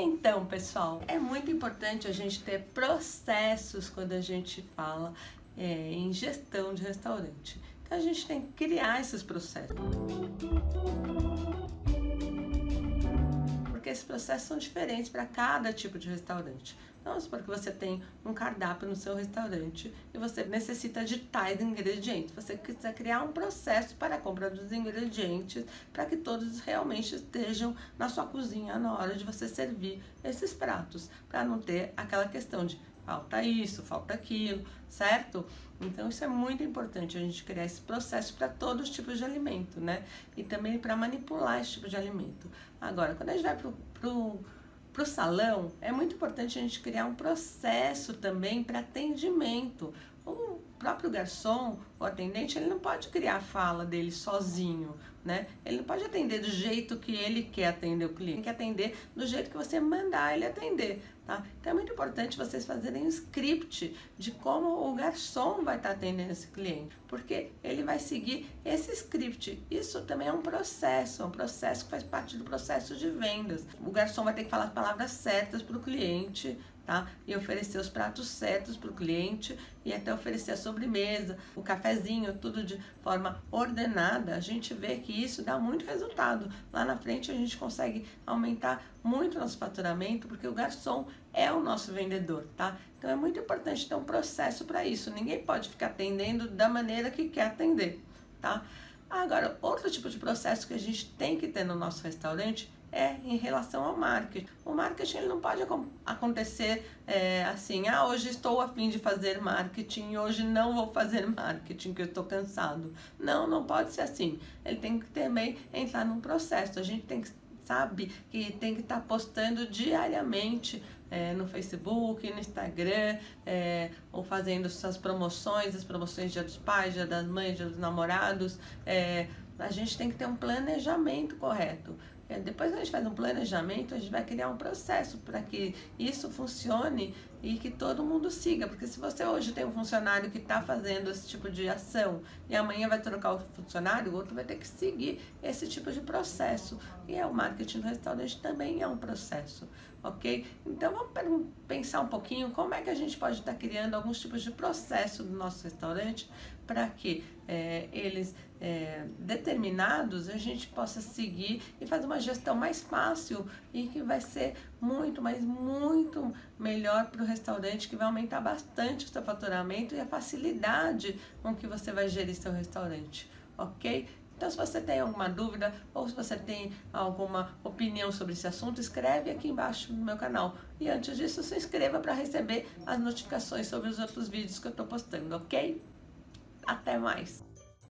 Então, pessoal, é muito importante a gente ter processos quando a gente fala é, em gestão de restaurante. Então, a gente tem que criar esses processos. Porque esses processos são diferentes para cada tipo de restaurante. Vamos supor que você tem um cardápio no seu restaurante e você necessita de tais ingredientes. Você precisa criar um processo para a compra dos ingredientes para que todos realmente estejam na sua cozinha na hora de você servir esses pratos, para não ter aquela questão de falta isso, falta aquilo, certo? Então isso é muito importante a gente criar esse processo para todos os tipos de alimento, né? E também para manipular esse tipo de alimento. Agora, quando a gente vai para o para o salão, é muito importante a gente criar um processo também para atendimento. O próprio garçom, o atendente, ele não pode criar a fala dele sozinho, né? Ele não pode atender do jeito que ele quer atender o cliente, tem que atender do jeito que você mandar ele atender, tá? Então é muito importante vocês fazerem um script de como o garçom vai estar atendendo esse cliente, porque ele vai seguir esse script. Isso também é um processo, é um processo que faz parte do processo de vendas. O garçom vai ter que falar as palavras certas para o cliente, tá? E oferecer os pratos certos para o cliente e até oferecer a sobremesa, o cafezinho, tudo de forma ordenada. A gente vê que isso dá muito resultado. Lá na frente a gente consegue aumentar muito nosso faturamento porque o garçom é o nosso vendedor, tá? Então é muito importante ter um processo para isso. Ninguém pode ficar atendendo da maneira que quer atender, tá? Agora, outro tipo de processo que a gente tem que ter no nosso restaurante é em relação ao marketing. O marketing ele não pode acontecer é, assim, ah, hoje estou a fim de fazer marketing, hoje não vou fazer marketing, que eu estou cansado. Não, não pode ser assim. Ele tem que também entrar num processo. A gente tem que sabe que tem que estar tá postando diariamente é, no Facebook, no Instagram, é, ou fazendo suas promoções, as promoções Dia dos Pais, Dia das Mães, Dia dos Namorados. É, a gente tem que ter um planejamento correto. É, depois a gente faz um planejamento, a gente vai criar um processo para que isso funcione e que todo mundo siga. Porque se você hoje tem um funcionário que está fazendo esse tipo de ação e amanhã vai trocar o funcionário, o outro vai ter que seguir esse tipo de processo. E é o marketing do restaurante também é um processo, ok? Então vamos pensar um pouquinho como é que a gente pode estar tá criando alguns tipos de processo do nosso restaurante para que é, eles é, determinados a gente possa seguir e fazer uma gestão mais fácil e que vai ser muito, mas muito melhor para o restaurante, que vai aumentar bastante o seu faturamento e a facilidade com que você vai gerir seu restaurante, ok? Então, se você tem alguma dúvida ou se você tem alguma opinião sobre esse assunto, escreve aqui embaixo no meu canal. E antes disso, se inscreva para receber as notificações sobre os outros vídeos que eu estou postando, ok? Até mais!